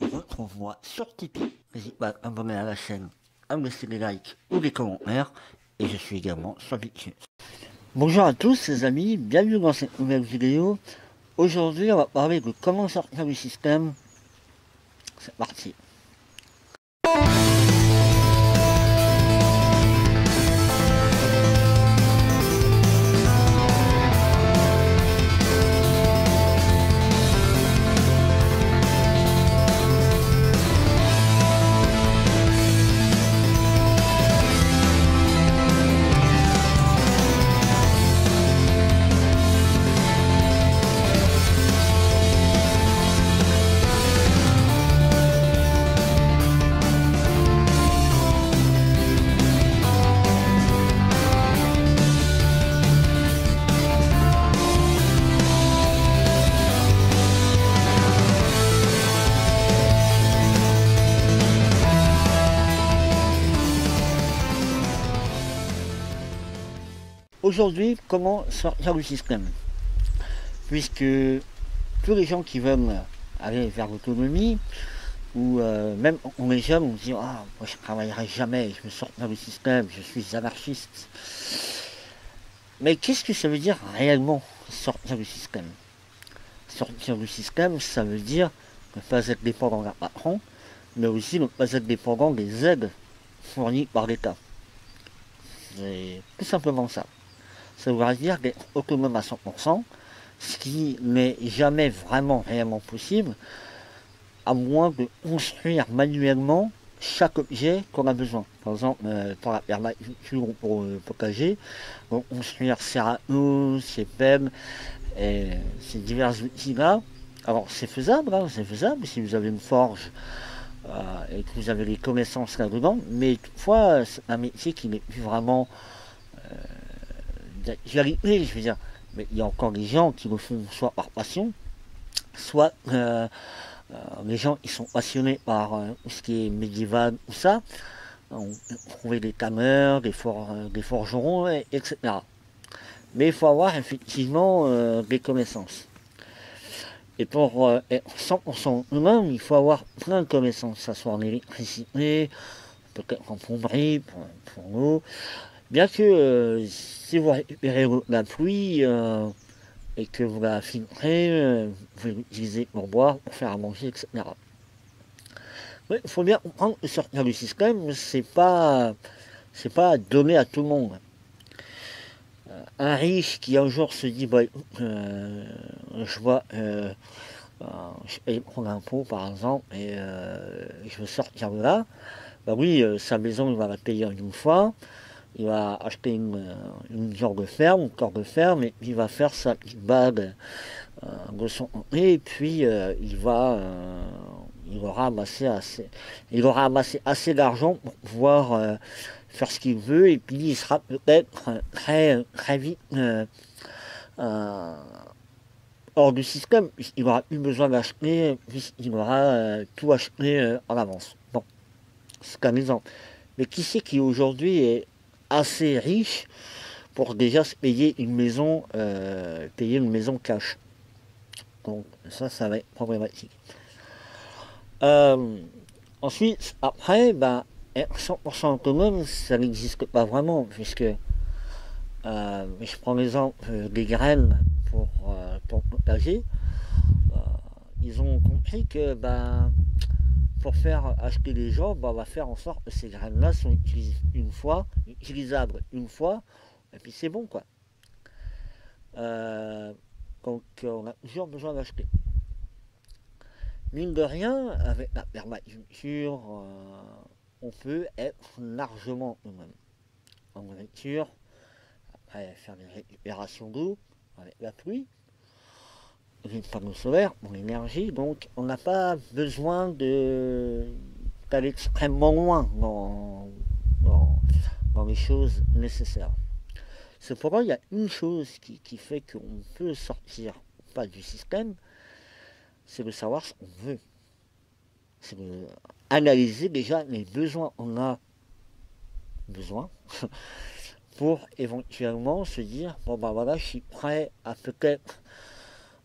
retrouve-moi sur Tipeee. N'hésite pas à abonner à la chaîne, à me laisser des likes ou des commentaires. Et je suis également sur. Bonjour à tous les amis, bienvenue dans cette nouvelle vidéo. Aujourd'hui on va parler de comment sortir du système. C'est parti. Aujourd'hui, comment sortir du système Puisque tous les gens qui veulent aller vers l'autonomie, ou euh, même on est jeune, on dit Ah, moi je ne travaillerai jamais, je me sortir du système, je suis anarchiste. Mais qu'est-ce que ça veut dire réellement sortir du système? Sortir du système, ça veut dire ne pas être dépendant d'un patron, mais aussi ne pas être dépendant des aides fournies par l'État. C'est tout simplement ça ça voudrait dire d'être autonome à 100%, ce qui n'est jamais vraiment possible, à moins de construire manuellement chaque objet qu'on a besoin. Par exemple, euh, pour la permaculture ou pour le donc construire Serrano, CPEM, et ces divers outils-là. Alors c'est faisable, hein, c'est faisable si vous avez une forge euh, et que vous avez les connaissances là-dedans, mais toutefois c'est un métier qui n'est plus vraiment euh, je veux dire, mais il y a encore des gens qui le font soit par passion, soit euh, euh, les gens qui sont passionnés par euh, ce qui est médiéval ou ça, on trouver des cameurs, des, des forgerons, etc. Mais il faut avoir effectivement des connaissances. Et pour être 100% humain, il faut avoir plein de connaissances, ce soit en électricité, peut-être en plomberie, pour, pour l'eau, Bien que euh, si vous récupérez la pluie euh, et que vous la filtrez, euh, vous l'utilisez pour boire, pour faire à manger, etc. Il faut bien comprendre que sortir du système, c'est pas c'est pas donné à tout le monde. Un riche qui un jour se dit bah, je vois je paye mon impôt par exemple et je veux sortir de là, bah oui, sa maison il va la payer une fois il va acheter une, une genre de ferme, un corps de ferme, et il va faire sa petite bague euh, de son et puis euh, il va euh, il aura amassé assez il aura assez d'argent pour pouvoir faire ce qu'il veut. Et puis il sera peut-être très très vite hors du système. Il n'aura plus besoin d'acheter il aura tout acheté en avance. Bon c'est exemple. Mais qui c'est qui aujourd'hui est assez riche pour déjà se payer une maison, euh, payer une maison cash. Donc ça, ça va être problématique. Euh, ensuite, après, ben, 100% autonome, ça n'existe pas vraiment, puisque euh, je prends l'exemple des graines pour, pour potager. ils ont compris que ben, pour faire acheter les gens, bah, on va faire en sorte que ces graines-là sont utilisées une fois, utilisables une fois, et puis c'est bon quoi. Euh, donc on a toujours besoin d'acheter. Mine de rien, avec la permaculture, euh, on peut être largement nous-mêmes. En nourriture, après faire des récupérations d'eau avec la pluie, les panneaux solaires, mon énergie, donc on n'a pas besoin d'aller extrêmement loin dans, dans, les choses nécessaires. Cependant, il y a une chose qui, fait qu'on peut sortir pas du système, c'est de savoir ce qu'on veut. C'est d'analyser déjà les besoins qu'on a besoin pour éventuellement se dire bon ben voilà je suis prêt à peut-être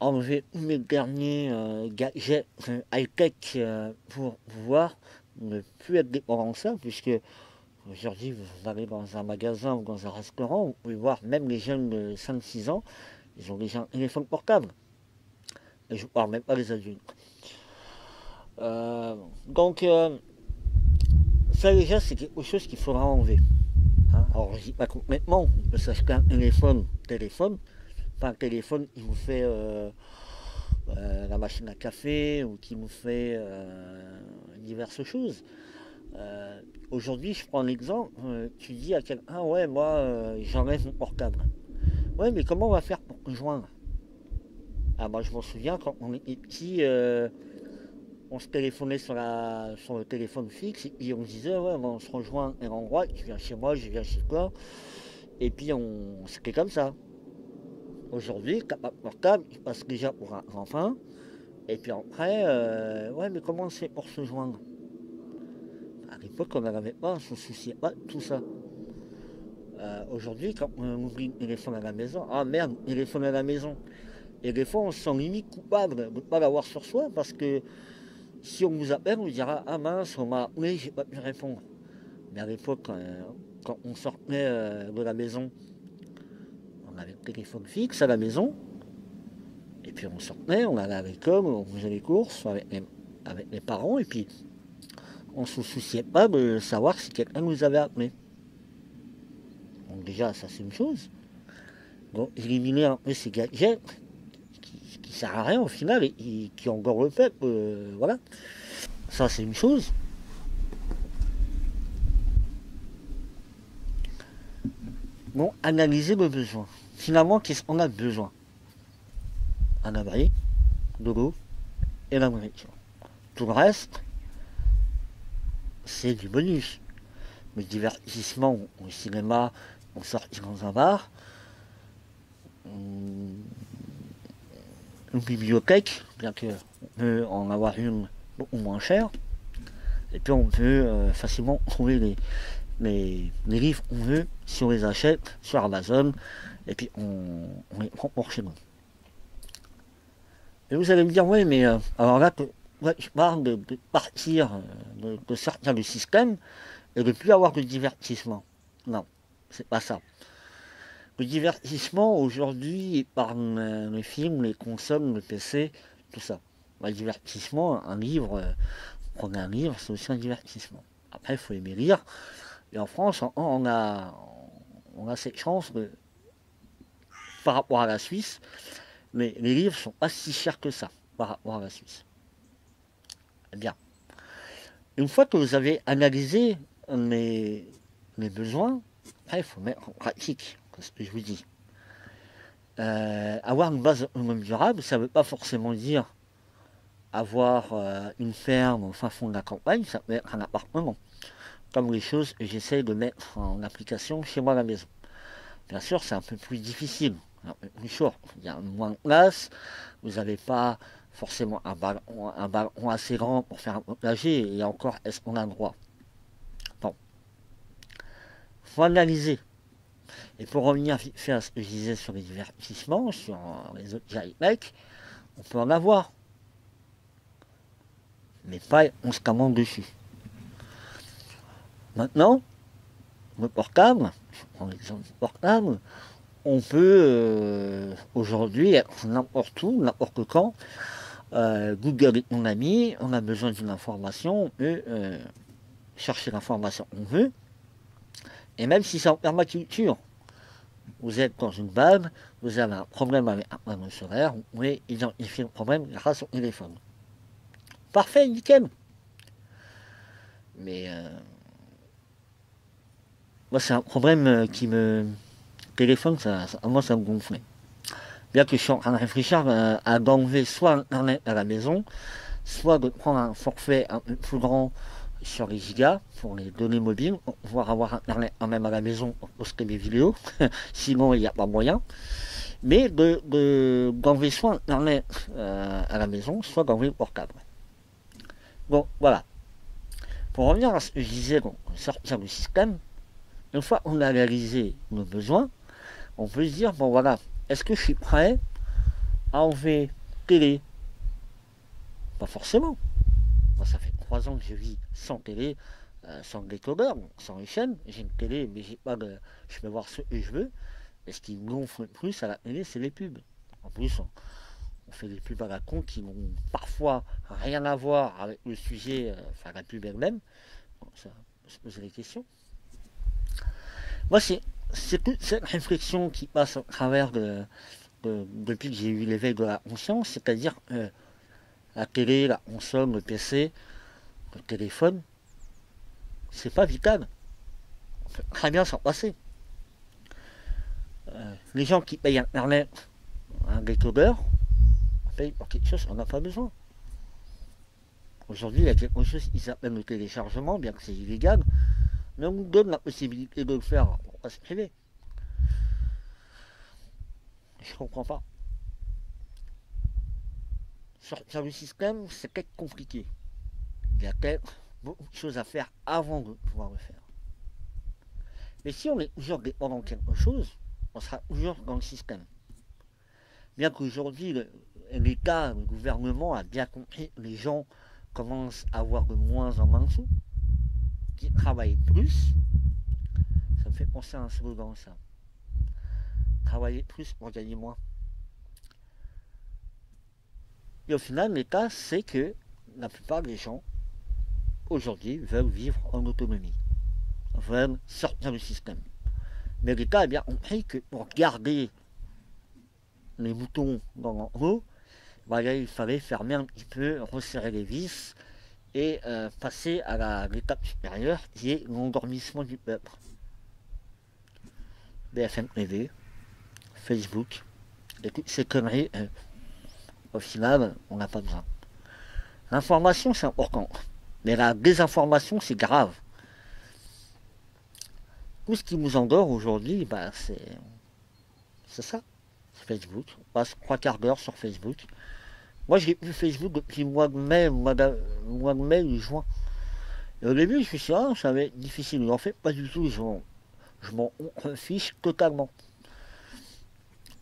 enlever mes derniers euh, gadgets euh, high-tech euh, pour pouvoir ne plus être dépendant de ça, puisque aujourd'hui vous allez dans un magasin ou dans un restaurant, vous pouvez voir même les jeunes de 5-6 ans, ils ont déjà un téléphone portable. Et je ne parle même pas des adultes. donc ça déjà c'est quelque chose qu'il faudra enlever. Hein. Alors je dis pas complètement, on peut s'acheter un téléphone, téléphone, un téléphone qui vous fait euh, euh, la machine à café ou qui vous fait euh, diverses choses. Aujourd'hui, je prends l'exemple, tu dis à quelqu'un, ouais, moi j'enlève mon portable. Ouais, mais comment on va faire pour rejoindre? Ah, moi je m'en souviens quand on était petit on se téléphonait sur, le téléphone fixe et on disait ouais on se rejoint à un endroit, tu viens chez moi, je viens chez toi. Et puis on c'était comme ça. Aujourd'hui, capable portable, il passe déjà pour un enfant. Et puis après, euh, ouais mais comment c'est pour se joindre? À l'époque on n'avait pas, on ne se souciait pas de tout ça. Euh, aujourd'hui, quand on oublie le téléphone à la maison, ah merde, téléphone à la maison. Et des fois on se sent limite coupable de ne pas l'avoir sur soi parce que si on vous appelle, on dira Ah mince, on m'a appelé, j'ai pas pu répondre. Mais à l'époque, quand, on sortait euh, de la maison, on avait le téléphone fixe à la maison. Et puis on sortait, on allait à l'école, on faisait les courses avec les, parents, et puis on ne se souciait pas de savoir si quelqu'un nous avait appelé. Donc déjà, ça c'est une chose. Donc éliminer un peu ces gadgets, sert à rien au final et, qui encore le fait. Euh, voilà. Ça c'est une chose. Bon, analyser le besoin. Finalement, qu'est-ce qu'on a besoin? Un abri, de et la nourriture. Tout le reste, c'est du bonus. Le divertissement au cinéma, on sortit dans un bar, bibliothèque, bien qu'on peut en avoir une beaucoup moins chère. Et puis on peut euh, facilement trouver les, les, livres qu'on veut si on les achète sur Amazon et puis on, les prend pour chez nous. Et vous allez me dire, oui, mais euh, alors là, je parle de, partir, euh, de, sortir du système et de plus avoir de divertissement. Non, c'est pas ça. Le divertissement aujourd'hui par les films, les consoles, le PC, tout ça. Le divertissement, un livre, euh, prendre un livre, c'est aussi un divertissement. Après, il faut aimer lire. Et en France, on a, on a cette chance de, par rapport à la Suisse, mais les livres sont pas si chers que ça par rapport à la Suisse. Eh bien, une fois que vous avez analysé les, les besoins, il faut mettre en pratique ce que je vous dis. Euh, avoir une base durable, ça ne veut pas forcément dire avoir euh, une ferme au fin fond de la campagne, ça peut être un appartement. Comme les choses que j'essaie de mettre en application chez moi à la maison. Bien sûr, c'est un peu plus difficile, Il y a moins de place, vous n'avez pas forcément un ballon, un assez grand pour faire un potager, et encore, est-ce qu'on a le droit? Bon. Il faut analyser et pour revenir faire ce que je disais sur les divertissements, sur les autres high on peut en avoir. Mais pas constamment dessus. Maintenant, le portable, je prends l'exemple du portable, on peut euh, aujourd'hui n'importe où, n'importe quand. Euh, Google est mon ami, on a besoin d'une information, on peut euh, chercher l'information qu'on veut. Et même si c'est en permaculture, vous êtes dans une base, vous avez un problème avec un panneau solaire, vous pouvez identifier le problème grâce au téléphone. Parfait, nickel. Mais moi, c'est un problème qui me. Téléphone, ça, moi, ça me gonflait. Bien que je suis en de réfléchir euh, à d'enlever soit Internet à la maison, soit de prendre un forfait un peu plus grand sur les gigas pour les données mobiles, pouvoir avoir internet quand même à la maison pour poster mes vidéos, sinon il n'y a pas moyen. Mais de, d'enlever soit internet euh, à la maison, soit d'enlever le portable. Bon, voilà. Pour revenir à ce que je disais, sortir du système, une fois qu'on a réalisé nos besoins, on peut se dire, bon voilà, est-ce que je suis prêt enlever télé? Pas forcément. Moi, ça fait trois ans que je vis sans télé, euh, sans décodeur, sans les chaînes. J'ai une télé, mais j'ai pas de. Je peux voir ce que je veux. Et ce qui gonfle le plus à la télé, c'est les pubs. En plus, on, fait des pubs à la con qui n'ont parfois rien à voir avec le sujet, euh, enfin la pub elle-même. ça se poser des questions. Moi, c'est toute cette réflexion qui passe au travers de, depuis que j'ai eu l'éveil de la conscience, c'est-à-dire euh, la télé, la console, le PC, le téléphone, c'est pas vital. On peut très bien s'en passer. Euh, les gens qui payent Internet, un décodeur, on paye pour quelque chose, on n'a pas besoin. Aujourd'hui, il y a quelque chose qui s'appelle le téléchargement, bien que c'est illégal, mais on nous donne la possibilité de le faire, va se priver. Je comprends pas. Sortir du système, c'est compliqué. Il y a peut-être beaucoup de choses à faire avant de pouvoir le faire. Mais si on est toujours dépendant quelque chose, on sera toujours dans le système. Bien qu'aujourd'hui, l'État, le gouvernement a bien compris les gens commencent à avoir de moins en moins de sous, qui travaillent plus, fait penser à un slogan ça. Travailler plus pour gagner moins. Et au final, l'État sait que la plupart des gens, aujourd'hui, veulent vivre en autonomie, veulent sortir du système. Mais l'État a bien compris que pour garder les moutons dans l'eau, il fallait fermer un petit peu, resserrer les vis et euh, passer à l'étape supérieure qui est l'endormissement du peuple. BFM TV, Facebook, et toutes ces conneries, euh, au final, on n'a pas besoin. L'information, c'est important. Mais la désinformation, c'est grave. Tout ce qui nous endort aujourd'hui, bah, c'est, c'est ça. Facebook. On passe trois quarts d'heure sur Facebook. Moi, j'ai plus Facebook depuis mois de mai, mois de, mois de mai ou juin. Et au début, je me suis dit, ah, ça va être difficile. En fait, pas du tout. Je m'en fiche totalement.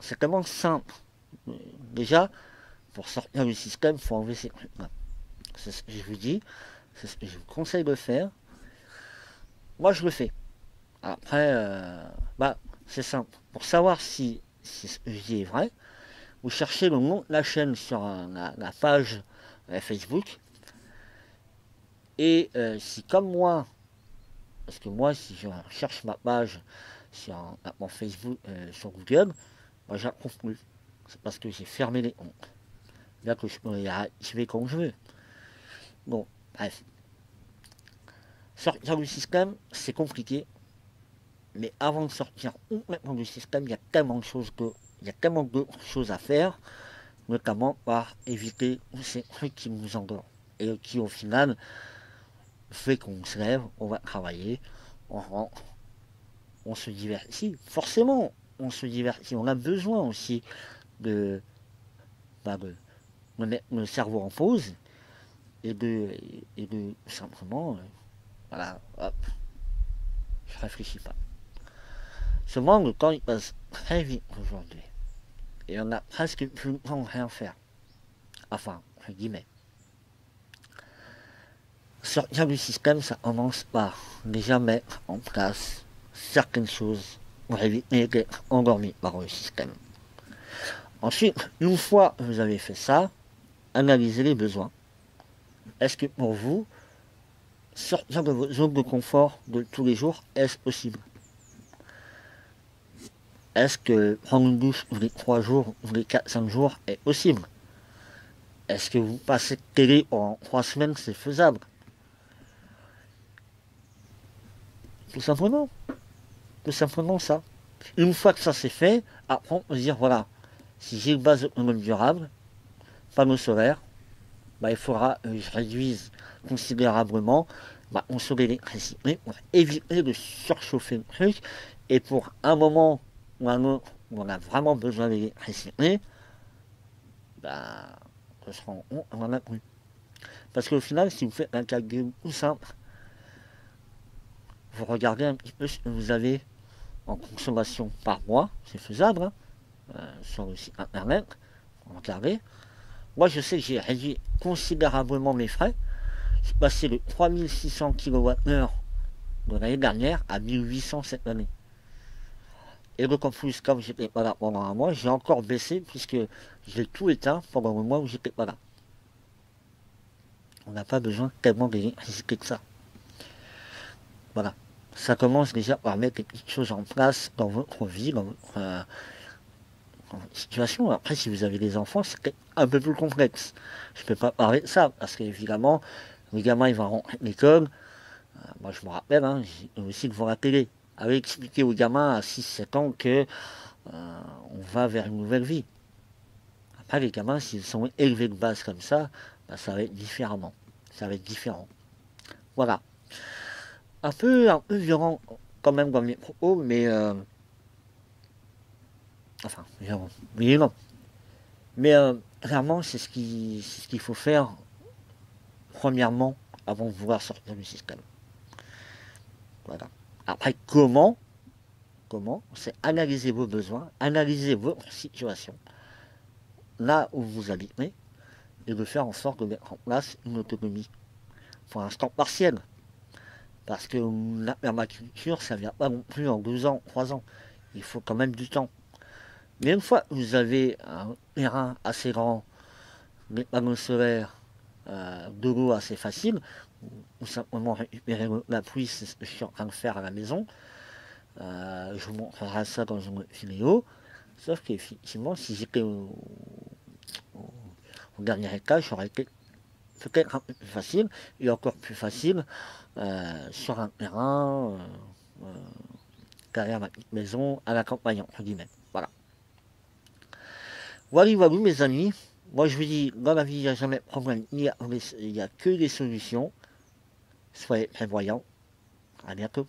C'est tellement simple. Déjà, pour sortir du système, faut enlever ces. C'est ce que je vous dis. C'est ce que je vous conseille de faire. Moi, je le fais. Après, euh, bah, c'est simple. Pour savoir si, si ce que je dis est vrai, vous cherchez le nom de la chaîne sur la, page euh, Facebook. Et euh, si comme moi, parce que moi si je cherche ma page sur mon Facebook, euh, sur Google, moi j'approuve plus. C'est parce que j'ai fermé les comptes. Bien que je peux les activer comme je veux. Bon, bref. Sortir du système, c'est compliqué. Mais avant de sortir complètement du système, il y a tellement de choses que il y a tellement choses à faire, notamment par éviter ces trucs qui nous endorment et qui au final fait qu'on se lève, on va travailler, on rentre, on se divertit. Forcément, on se divertit. On a besoin aussi de, bah, mettre le cerveau en pause et de, et de simplement, euh, voilà, hop, je réfléchis pas. Seulement, le temps il passe très vite aujourd'hui. Et on a presque plus le temps de rien faire. Enfin, entre guillemets. Sortir du système, ça commence par déjà mettre en place certaines choses pour éviter d'être endormi par le système. Ensuite, une fois que vous avez fait ça, analysez les besoins. Est-ce que pour vous, sortir de votre zone de confort de tous les jours, est-ce possible? Est-ce que prendre une douche tous les 3 jours, tous les 4-5 jours est possible? Est-ce que vous passez télé pendant 3 semaines, c'est faisable? Tout simplement. Tout simplement ça. Une fois que ça c'est fait, après on peut dire voilà, si j'ai une base autonome durable, panneau solaire, bah, il faudra que je réduise considérablement bah, consommer l'électricité pour éviter de surchauffer le truc et pour un moment où on a vraiment besoin d'électricité, ben, on en a plus. Parce qu'au final, si vous faites un calcul tout simple, vous regardez un petit peu ce que vous avez en consommation par mois, c'est faisable, hein, euh, sur le site internet, Regardez. Moi, je sais que j'ai réduit considérablement mes frais. J'ai passé de 3600 kWh de l'année dernière à 1800 cette année. Et donc en comme j'étais pas là pendant un mois, j'ai encore baissé puisque j'ai tout éteint pendant le mois où j'étais pas là. On n'a pas besoin tellement d'électricité que ça. Voilà. Ça commence déjà par mettre des petites choses en place dans votre vie, dans votre, euh, situation. Après, si vous avez des enfants, c'est un peu plus complexe. Je ne peux pas parler de ça, parce qu'évidemment, le gamin, il va rentrer à l'école. Euh, moi, je me rappelle, hein, aussi devant la télé avait expliqué aux gamins à 6-7 ans que euh, on va vers une nouvelle vie. Après, les gamins, s'ils sont élevés de base comme ça, ben, ça va être différemment. Ça va être différent. Voilà. Un peu, un peu violent quand même dans mes propos, mais... Euh, enfin, mais non. Mais euh, clairement, c'est ce qu'il ce faut faire, premièrement, avant de vouloir sortir du système. Voilà. Après, comment Comment C'est analyser vos besoins, analyser votre situation, là où vous habitez, et de faire en sorte de mettre en place une autonomie. Pour l'instant partielle. Parce que la permaculture, ça ne vient pas non plus en deux ans, trois ans. Il faut quand même du temps. Mais une fois que vous avez un terrain assez grand, des panneaux solaires, euh, de l'eau assez facile, ou simplement récupérer la pluie, c'est ce que je suis en train de faire à la maison. Euh, je vous montrerai ça dans une vidéo. Sauf qu'effectivement, si j'étais au, dernier étage, ça aurait été peut-être un peu plus facile, et encore plus facile euh, sur un terrain euh, derrière ma petite maison, à la campagne, entre guillemets. Voilà. Voilà, voilà, mes amis. Moi, je vous dis, dans la vie, il n'y a jamais de problème. Il n'y a, a, que des solutions. Soyez prévoyants. À bientôt.